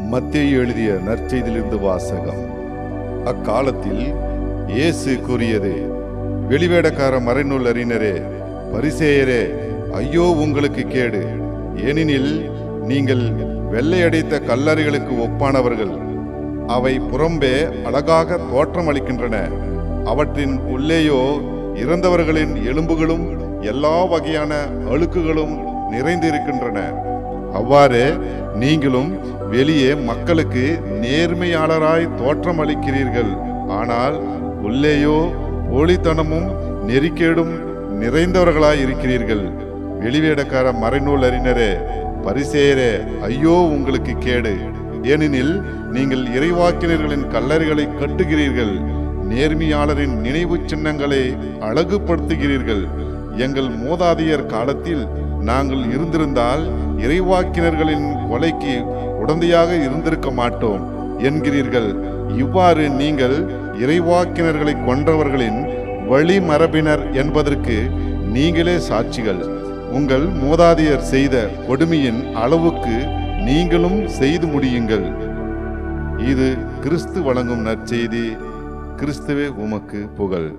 மத்தியை எழுதிய நற்செய்தியிலிருந்து வாசகம். அக்காலத்தில் இயேசு கூறியது வெளிவேடக்கார மறைநூல் அறிஞரே பரிசேயரே ஐயோ உங்களுக்கு கேடு. ஏனெனில் நீங்கள் வெள்ளையடைத்த கல்லறைகளுக்கு ஒப்பானவர்கள். அவை புறம்பே அழகாக தோற்றமளிக்கின்றன. அவற்றின் உள்ளேயோ இறந்தவர்களின் எலும்புகளும் எல்லா வகையான அழுக்குகளும் நிறைந்திருக்கின்றன. அவ்வாறு நீங்களும் வெளியே மக்களுக்கு நேர்மையாளராய் தோற்றமளிக்கிறீர்கள். ஆனால் உள்ளேயோ போலித்தனமும் நெறிக்கேடும் நிறைந்தவர்களாய் இருக்கிறீர்கள். வெளிவேடக்கார மறைநூல் அறிஞரே பரிசேயரே ஐயோ உங்களுக்கு கேடு. ஏனெனில் நீங்கள் இறைவாக்கினர்களின் கல்லறைகளை கட்டுகிறீர்கள். நேர்மையாளரின் நினைவு சின்னங்களை அழகுபடுத்துகிறீர்கள். எங்கள் மூதாதையர் காலத்தில் நாங்கள் இருந்திருந்தால் இறைவாக்கினர்களின் கொலைக்கு உடந்தையாக இருந்திருக்க மாட்டோம் என்கிறீர்கள். இவ்வாறு நீங்கள் இறைவாக்கினர்களை கொன்றவர்களின் வழிமரபினர் என்பதற்கு நீங்களே சாட்சிகள். உங்கள் மூதாதையர் செய்த கொடுமையின் அளவுக்கு நீங்களும் செய்து முடியுங்கள். இது கிறிஸ்து வழங்கும் நற்செய்தி. கிறிஸ்துவே உமக்கு புகழ்.